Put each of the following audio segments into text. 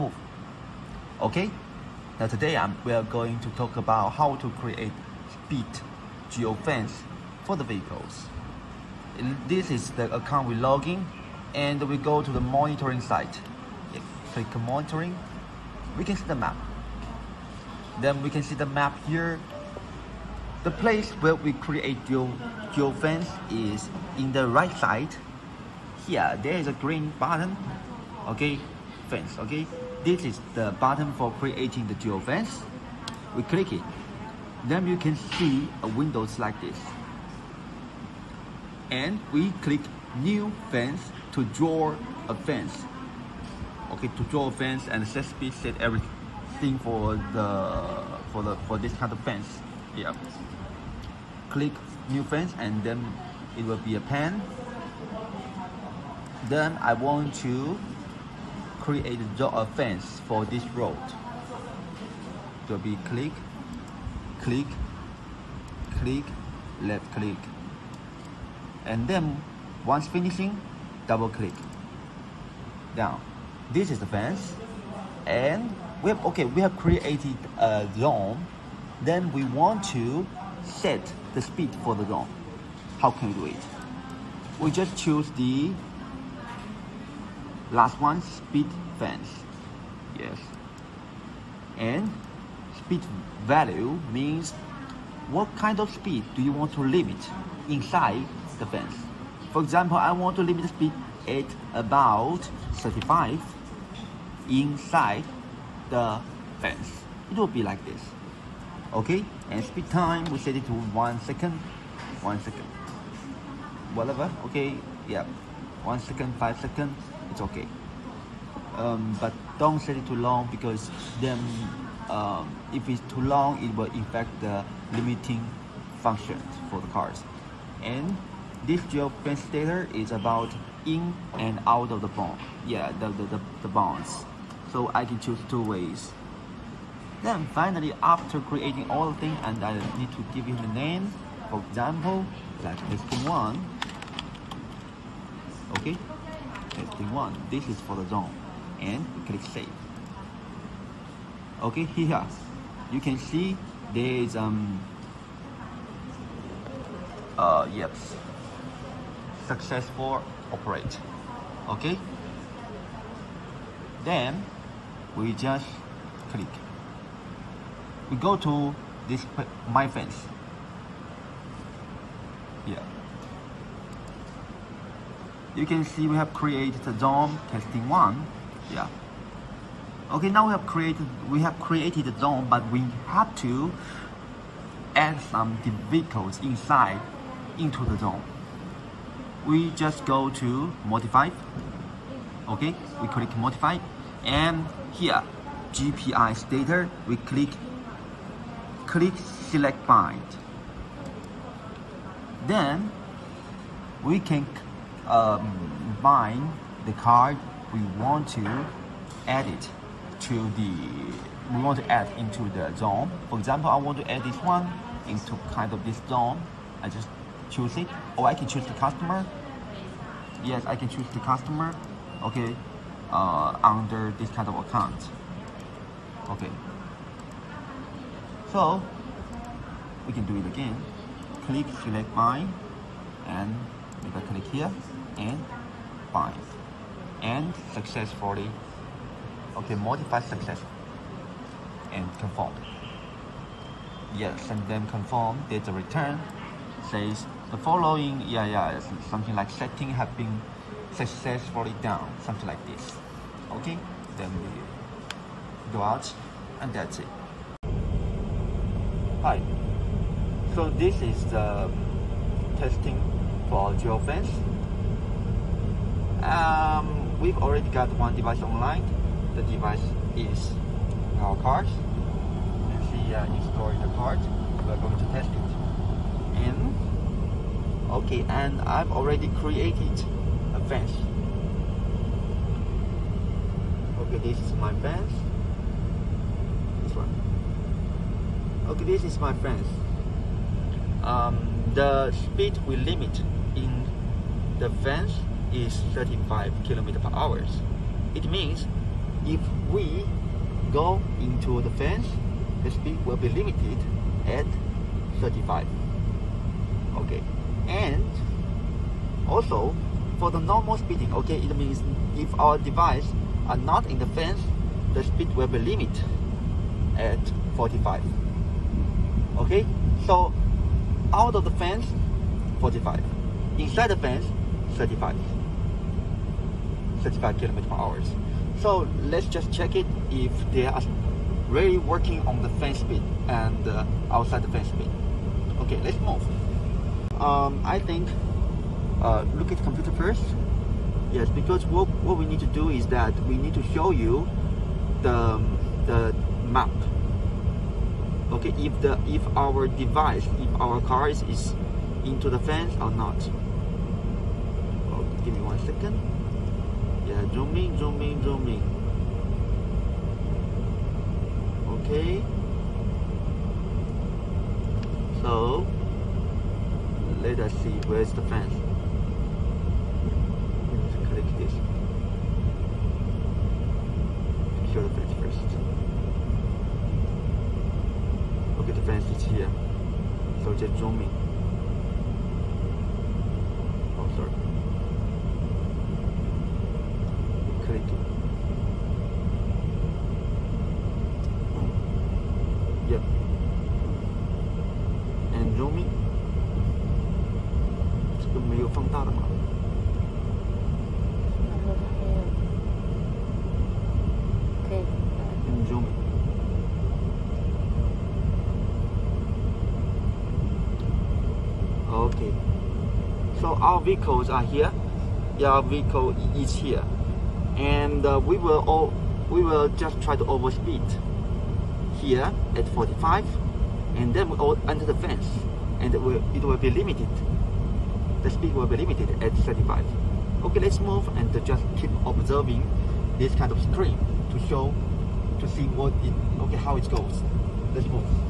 move. Okay? Now today I'm, we are going to talk about how to create speed geofence for the vehicles. This is the account we log in and we go to the monitoring site. Click monitoring. We can see the map. Then we can see the map here. The place where we create geo, geofence is in the right side. Here, there is a green button. Okay, fence. Okay, this is the button for creating the geofence. We click it. Then you can see a windows like this. And we click new fence to draw a fence. Okay, to draw a fence and set speed, set everything for the for the for this kind of fence. Yeah. Click new fence and then it will be a pen. Then I want to create a fence for this road. To be click, click, click, left click. And then once finishing, double click. Now, This is the fence. And we have okay, we have created a zone. Then we want to set the speed for the zone. How can we do it? We just choose the last one, speed fence. Yes. And speed value means what kind of speed do you want to limit inside the fence. For example, I want to limit the speed at about 35 inside the fence. It will be like this. Okay, and speed time, we set it to one second, one second. Whatever, okay, yeah. One second, five seconds, it's okay. Um, but don't set it too long because then um, if it's too long, it will affect the limiting functions for the cars. And this geofence is about in and out of the bond. Yeah, the, the, the, the bonds. So I can choose two ways. Then finally, after creating all the things, and I need to give him a name, for example, like this one. Okay, one. This is for the zone, and click save. Okay, here you can see there is um uh yes successful operate. Okay. Then we just click we go to this my fence yeah you can see we have created a zone testing one. Yeah. Okay now we have created we have created a zone but we have to add some vehicles inside into the zone we just go to modify. Okay we click modify. And here GPS data we click click select bind. Then we can um, bind the card we want to add it to the we want to add into the zone. For example, I want to add this one into kind of this zone. I just choose it, or I can choose the customer. Yes, I can choose the customer. Okay, uh, under this kind of account. Okay, so we can do it again. Click select bind and we can click here and bind. And successfully okay modify success. And confirm. Yes, and then confirm there's a return. Says the following yeah yeah something like setting have been successfully done something like this. Okay then we go out and that's it. Hi. So this is the testing for geofence. Um, we've already got one device online. The device is our card. You can see uh, installing the card. We're going to test it. And okay, and I've already created a fence. Okay, this is my fence. This one okay this is my friends um, the speed we limit the fence is 35 kilometer per hour it means if we go into the fence, the speed will be limited at 35. Okay, and also for the normal speeding, okay, it means if our device are not in the fence, the speed will be limited at 45. Okay, so out of the fence, 45. Inside the fence, 35. 35 kilometers per hour. So let's just check it if they are really working on the fence speed and uh, outside the fence speed. Okay, let's move. Um, I think uh, look at the computer first. Yes, because what, what we need to do is that we need to show you the, the map. Okay, if the if our device, if our car is, is into the fence or not. Give me one second. Yeah, zoom in, zoom in, zoom in. Okay. So let us see where's the fence. Let's click this. Show the fence first. Okay, the fence is here. So just zoom in. Our vehicles are here. Yeah, our vehicle is here, and uh, we will all we will just try to overspeed here at 45, and then we all enter the fence, and it will, it will be limited. The speed will be limited at 35. Okay, let's move and just keep observing this kind of screen to show to see what it okay how it goes. Let's move.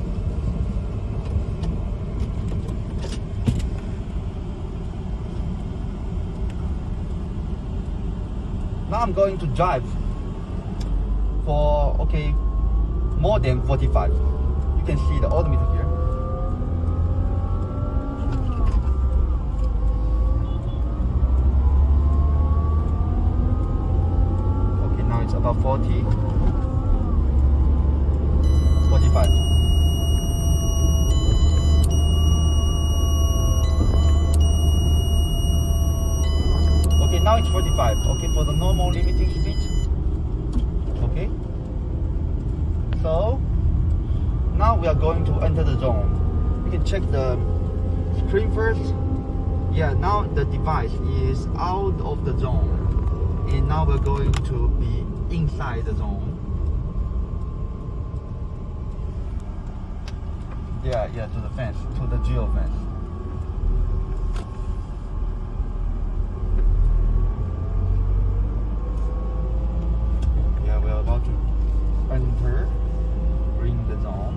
Now I'm going to drive for okay more than 45. You can see the odometer here. Okay, now it's about 40. 45. Okay, now it's 45. Okay, for the normal limiting speed. Okay. So now we are going to enter the zone. You can check the screen first. Yeah, now the device is out of the zone. And now we're going to be inside the zone. Yeah, yeah, to the fence, to the geo fence. Yeah, we're about to enter in the zone.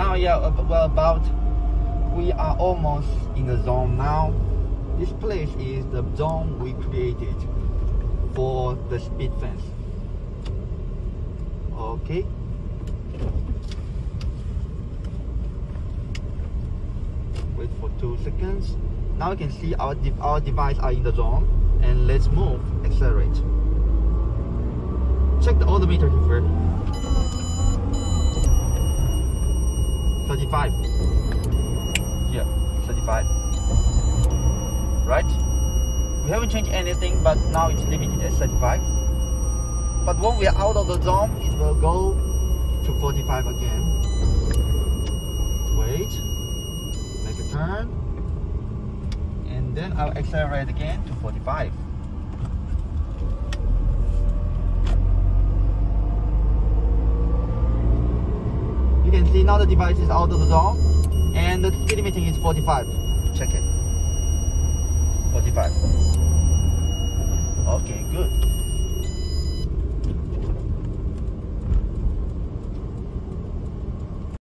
Now, yeah, well, about we are almost in the zone now. This place is the zone we created for the speed fence. Okay. Wait for two seconds. Now you can see our de- our device are in the zone, and let's move. Accelerate. Check the odometer here. 35. Here, 35. Right? We haven't changed anything, but now it's limited at 35. But when we are out of the zone, it will go to 45 again. Wait. Make a turn. And then I'll accelerate again to 45. currently now the device is out of the zone and the speed limiting is 45. Check it. 45. Okay, good.